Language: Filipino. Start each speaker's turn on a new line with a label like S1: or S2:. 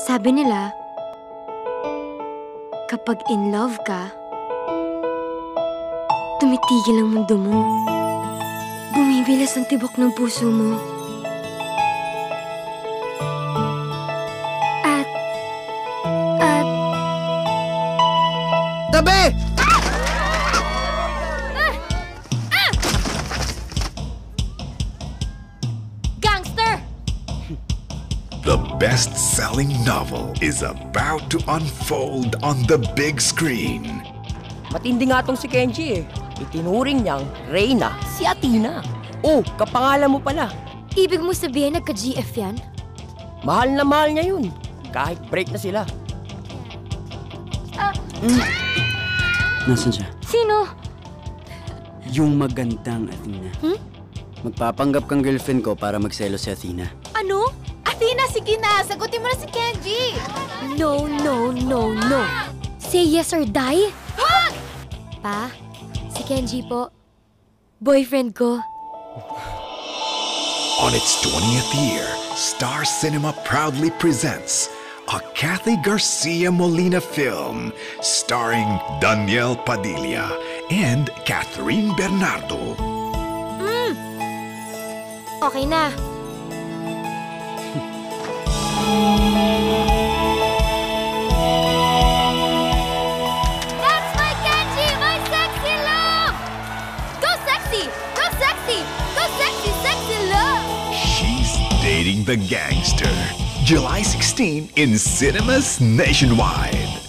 S1: Sabi nila, kapag in love ka, tumitigil ang mundo mo. Bumibilas ang tibok ng puso mo. At, at,
S2: Tabi!
S3: The best selling novel is about to unfold on the big screen.
S4: Matindi nga tong si Kenji eh. Itinuring niyang Reyna si Athena. Oh, kapangalan mo pala.
S1: Ibig mo sabihin nagka-GF yan?
S4: Mahal na mahal niya yun. Kahit break na sila.
S5: Nasaan siya?
S1: Sino?
S5: Yung magandang Athena.
S1: Hmm?
S5: Magpapanggap kang girlfriend ko para magselo si Athena.
S1: Ano?
S6: Athena, sige na. Sagutin mo na si Kenji.
S1: No, no, no, no. Say yes or die? Pa, si Kenji po. Boyfriend ko.
S3: On its 20th year, Star Cinema proudly presents a Kathy Garcia Molina film starring Daniel Padilla and Catherine Bernardo.
S1: Okay na.
S3: Dating the gangster. July 16 in cinemas nationwide.